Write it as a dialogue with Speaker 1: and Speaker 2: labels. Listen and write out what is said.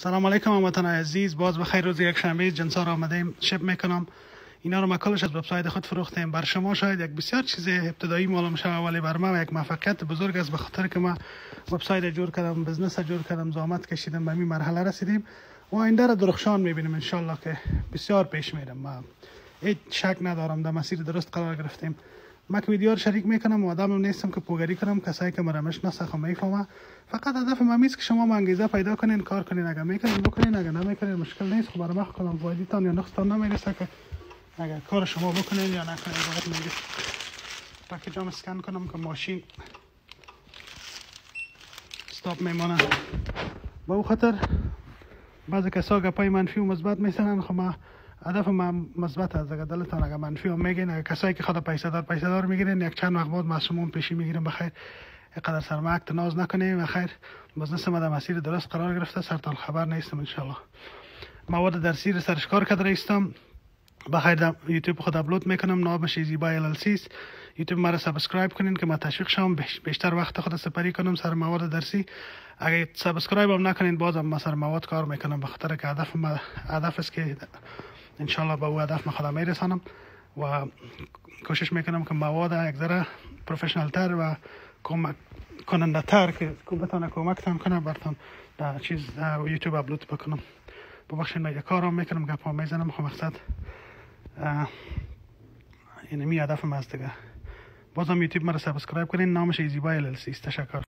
Speaker 1: سلام علیکم هموطن عزیز. باز بخیر روز یک شنبه جنسار آمدیم شب می‌کنم. اینا رو ما کلش از وبسایت خود فروختیم. بر شما شاید یک بسیار چیز ابتدایی معلوم شوه ولی بر ما یک موفقیت بزرگ است به خاطر که ما وبسایت جور کردم بزنس جور کردم زحمت کشیدم به این مرحله رسیدیم. و آینده را درخشان می‌بینیم ان که بسیار پیش میرم. ما هیچ شک ندارم در مسیر درست قرار گرفتیم. ما که ویدیو شریک می‌کنم و آدم نیستم که پوگری کنم کسایی که مرا می‌شناسه خو می‌فهمه. فقط هدف میست که شما ما انگیزه پیدا کنین کار کنین. اگر می‌کنین بکنین اگر نمی‌کنین مشکل نیست. خب برای ما کنم تان یا نقصتان نمی‌رسه که اگر کار شما بکنین یا نکنین باید میگه. پاکیج جام اسکن کنم که ماشین استاپ میمانه. با او خاطر بعضی کسا گپای منفی و مثبت میسنن خب هدف من مثبت از اگر دلتان اگر منفی هم میگین اگر کسایی که خدا پیسه دار پیسه دار می‌گیرین یک چند وقت بعد پیشی می‌گیریم بخیر. اینقدر سرمایه ناز نکنیم. بخیر. بزنس ما در مسیر درست قرار گرفته. سرتان خبر نیستم انشالله مواد درسی رو سرش کار کرده ایستم بخیر در یوتیوب خود اپلود می‌کنم. نامش زیبا ال یوتیوب مرا سابسکرایب کنین که ما تشویق شم بیشتر وقت خود سپری کنم سر مواد درسی. اگر سابسکرایب هم نکنین بازم ما سر مواد کار می‌کنم. بخاطر که هدف ما هدف است که انشالله به او هدف خدا میرسانم و کوشش می‌کنم که مواد یک ذره professional تر و کمک کننده تر که بتانه کمکتان کنه برتان در چیز یوتیوب اپلود بکنم. ببخشید من یک کارم می‌کنم گپ می‌زنم. خب مقصد اینمی هدف است دیگه. بازم یوتیوب مرا subscribe کنین. نامش ایزی بای تشکر.